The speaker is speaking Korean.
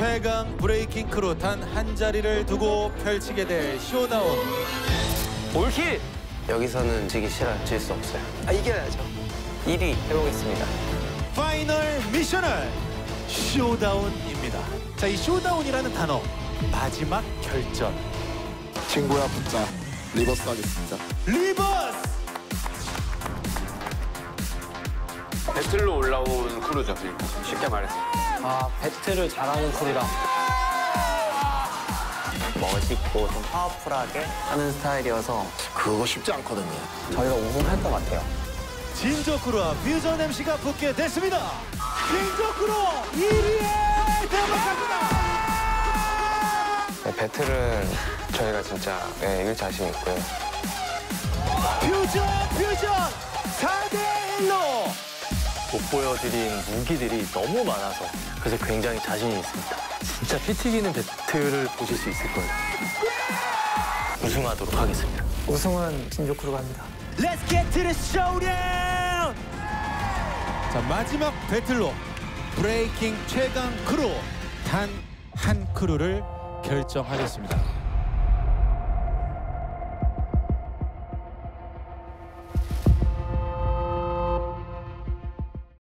최강 breaking 크루 단 한 자리를 두고 펼치게 될 showdown. 올킬! 여기서는 지기 싫어요. 질 수 없어요. 아, 이겨야죠. 1위 해보겠습니다. 파이널 미션은 showdown입니다. 자, 이 showdown이라는 단어 마지막 결전. 친구야 붙자 리버스 하겠습니다 리버 배틀로 올라온 크루죠. 쉽게 말해서. 아, 배틀을 잘하는 크루라. 멋있고 좀 파워풀하게 하는 스타일이어서 그거 쉽지 않거든요 저희가 우승할 것 같아요. 진조 크루와 퓨전 MC가 붙게 됐습니다. 진조 크루 1위에 대박합니다. 네, 배틀은 저희가 진짜 네, 이길 자신 있고요. 퓨전 퓨전 4대 1로 못 보여드린 무기들이 너무 많아서 그래서 굉장히 자신이 있습니다. 진짜 피 튀기는 배틀을 보실 수 있을 거예요. 우승하도록 하겠습니다. 우승은 진조크루가 합니다. Let's get to the showdown! 자 마지막 배틀로 breaking 최강 크루 단 한 크루를 결정하겠습니다.